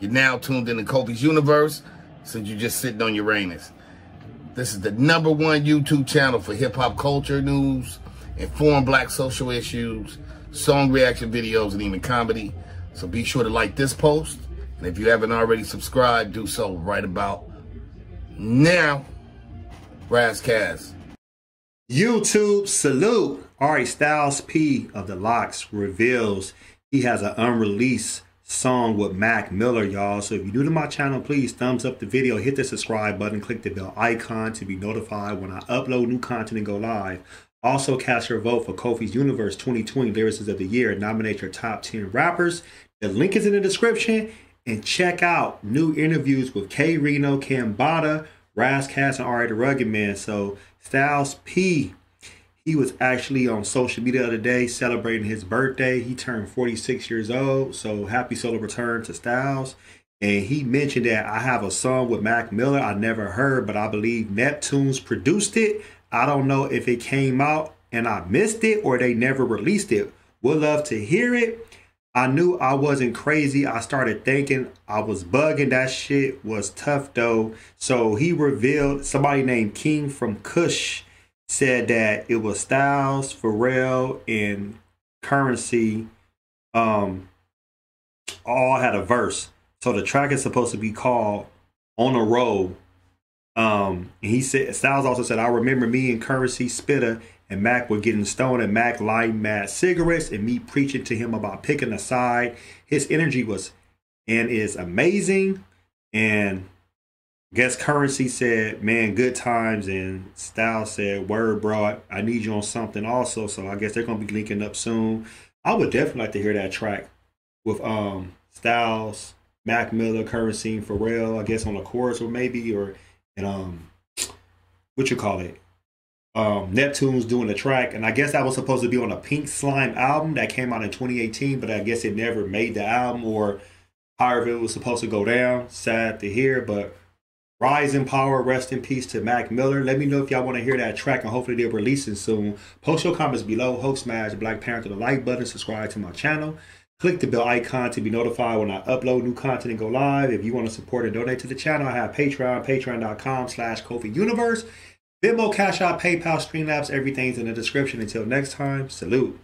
You're now tuned into Kofi's Universe since you're just sitting on Uranus. This is the number one YouTube channel for hip hop culture news, informed black social issues, song reaction videos, and even comedy. So be sure to like this post. And if you haven't already subscribed, do so right about now. Razzcast. YouTube salute. Ari Styles P of the LOX reveals he has an unreleased song with Mac Miller, y'all. So if you're new to my channel, please thumbs up the video, hit the subscribe button, click the bell icon to be notified when I upload new content and go live. Also, cast your vote for Kofi's Universe 2020 Lyricists of the Year. Nominate your top 10 rappers. The link is in the description. And check out new interviews with K-Rino, Cambada, Razzcast, and R.A. the Rugged Man. So, Styles P he was actually on social media the other day celebrating his birthday. He turned 46 years old. So happy solo return to Styles. And he mentioned that I have a song with Mac Miller I never heard, but I believe Neptunes produced it. I don't know if it came out and I missed it or they never released it. Would love to hear it. I knew I wasn't crazy. I started thinking I was bugging. That shit was tough though. So he revealed somebody named King from Kush said that it was Styles, Pharrell, and Curren$y um all had a verse. So the track is supposed to be called On a Roll. Um he said Styles also said, I remember me and Curren$y Spitta and Mac were getting stoned and Mac lighting mad cigarettes and me preaching to him about picking a side. His energy was and is amazing. And guess Curren$y said, "Man, good times," and Style said, "Word, bro, I need you on something also." So I guess they're gonna be linking up soon. I would definitely like to hear that track with um Styles, Mac Miller, Curren$y, and Pharrell. I guess on the chorus or maybe or and um what you call it. Um, Neptune's doing the track, and I guess that was supposed to be on a Pink Slime album that came out in 2018, but I guess it never made the album or however it was supposed to go down. Sad to hear, but Rise in power, rest in peace to Mac Miller. Let me know if y'all want to hear that track, and hopefully they're releasing soon. Post your comments below. Hulk smash Black Panther the like button, subscribe to my channel. Click the bell icon to be notified when I upload new content and go live. If you want to support and donate to the channel, I have Patreon, patreon.com slash Kofi Universe. Venmo, Cash App, PayPal, Streamlabs, everything's in the description. Until next time, salute.